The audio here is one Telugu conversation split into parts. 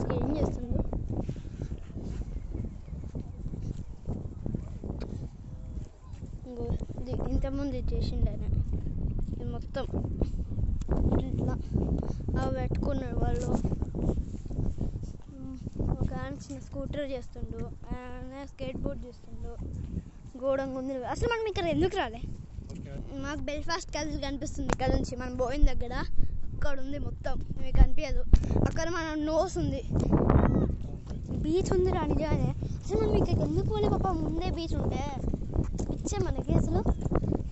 స్కేటింగ్ చేస్తుండు ఇంకో ఇది ఇంతకుముందు ఇది చేసిండు. ఆయన ఇది మొత్తం ఇట్లా అవి పెట్టుకున్నాడు వాళ్ళు ఒక ఆయన చిన్న స్కూటర్ చేస్తుండు ఆయన స్కేట్ బోర్డ్ చేస్తుండు గోడంగా ఉంది అసలు మనం ఇక్కడ ఎందుకు రాలే మాకు బెల్ఫాస్ట్ కలిసి కనిపిస్తుంది ఇక్కడ నుంచి. మనం పోయిన దగ్గర అక్కడ ఉంది మొత్తం. మీకు కనిపించదు అక్కడ మన నోస్ ఉంది. బీచ్ ఉంది రా నిజానే. అసలు మనం ఇక్కడ ఎందుకు పోలే పాప? ముందే బీచ్ ఉంటే. ఇచ్చే మనకి అసలు.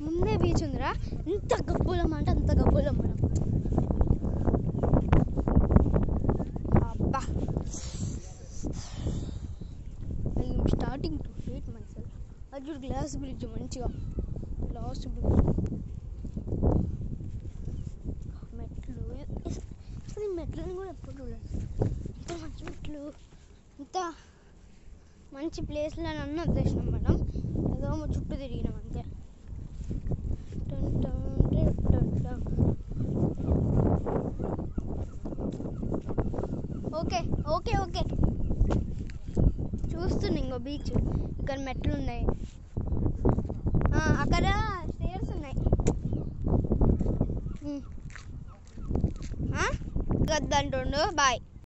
ముందే బీచ్ ఉందిరా. ఎంత గబ్బులం అంటే అంత గబ్బులం మనం. అబ్బా. Starting to hate my self అది గ్లాస్ బ్రిడ్జ్ మంచిగా. గ్లాస్ బ్రిడ్జ్ మెట్లు అసలు ఈ మెట్లను కూడా ఎప్పుడు చూడలేదు. ఇంత మంచి మెట్లు ఇంత మంచి ప్లేస్లో అన్న ఉద్దేశం మనం ఏదో మా చుట్టూ తిరిగినాం అంతే. Okay okay okay. చూస్తుంది ఇంకో బీచ్ ఇక్కడ మెట్లు ఉన్నాయి. gần dần rồi nước bảy